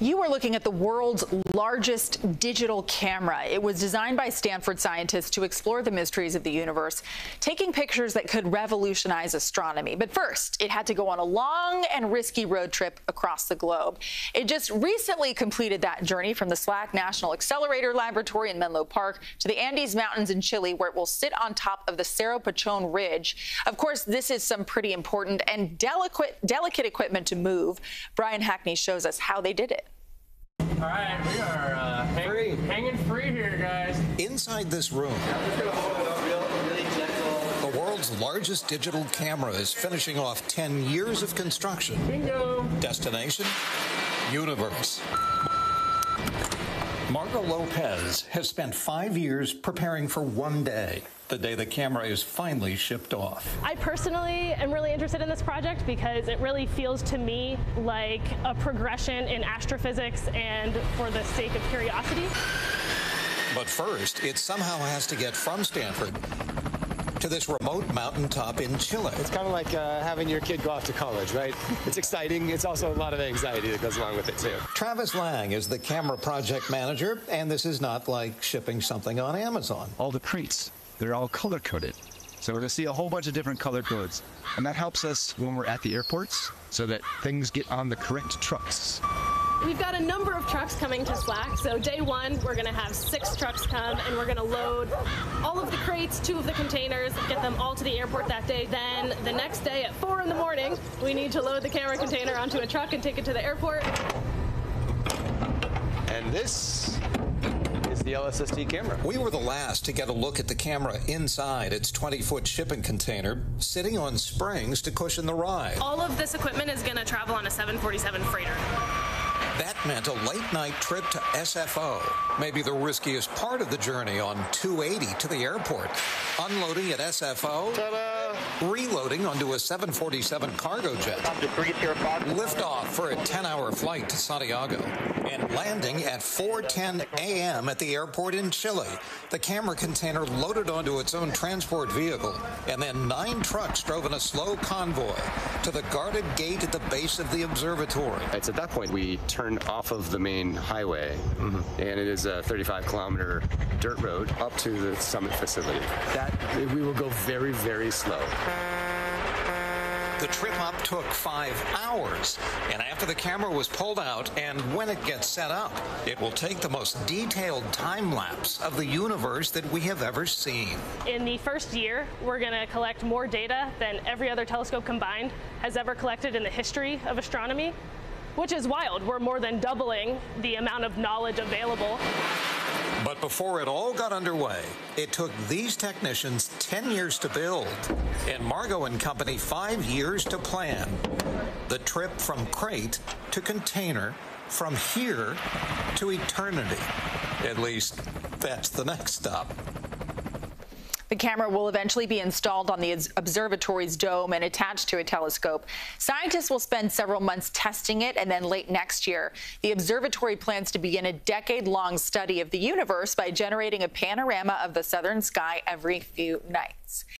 You are looking at the world's largest digital camera. It was designed by Stanford scientists to explore the mysteries of the universe, taking pictures that could revolutionize astronomy. But first, it had to go on a long and risky road trip across the globe. It just recently completed that journey from the SLAC National Accelerator Laboratory in Menlo Park to the Andes Mountains in Chile, where it will sit on top of the Cerro Pachon Ridge. Of course, this is some pretty important and delicate, delicate equipment to move. Brian Hackney shows us how they did it. All right, we are uh, hang, free. hanging free here, guys. Inside this room, the world's largest digital camera is finishing off 10 years of construction. Bingo. Destination, universe. Margaux Lopez has spent five years preparing for one day, the day the camera is finally shipped off. I personally am really interested in this project because it really feels to me like a progression in astrophysics and for the sake of curiosity. But first, it somehow has to get from Stanford to this remote mountaintop in Chile. It's kind of like uh, having your kid go off to college, right? It's exciting. It's also a lot of anxiety that goes along with it, too. Travis Lange is the camera project manager, and this is not like shipping something on Amazon. All the crates, they're all color coded. So we're going to see a whole bunch of different color codes. And that helps us when we're at the airports so that things get on the correct trucks. We've got a number of trucks coming to SLAC. So day one, we're going to have six trucks come and we're going to load all of the crates, two of the containers, get them all to the airport that day. Then the next day at four in the morning, we need to load the camera container onto a truck and take it to the airport. And this is the LSST camera. We were the last to get a look at the camera inside its 20 foot shipping container, sitting on springs to cushion the ride. All of this equipment is going to travel on a 747 freighter. That meant a late night trip to SFO, maybe the riskiest part of the journey on 280 to the airport. Unloading at SFO, reloading onto a 747 cargo jet, liftoff for a 10 hour flight to Santiago, and landing at 4:10 a.m. at the airport in Chile. The camera container loaded onto its own transport vehicle, and then nine trucks drove in a slow convoy to the guarded gate at the base of the observatory. It's at that point we turn off of the main highway, mm-hmm. and it is a 35 kilometer dirt road up to the summit facility. That we will go very, very slow. The trip up took five hours, and after the camera was pulled out and when it gets set up, it will take the most detailed time lapse of the universe that we have ever seen. In the first year, we're going to collect more data than every other telescope combined has ever collected in the history of astronomy, which is wild. We're more than doubling the amount of knowledge available. But before it all got underway, it took these technicians 10 years to build and Margaux and Company five years to plan. The trip from crate to container, from here to eternity. At least, that's the next stop. The camera will eventually be installed on the observatory's dome and attached to a telescope. Scientists will spend several months testing it, and then late next year, the observatory plans to begin a decade-long study of the universe by generating a panorama of the southern sky every few nights.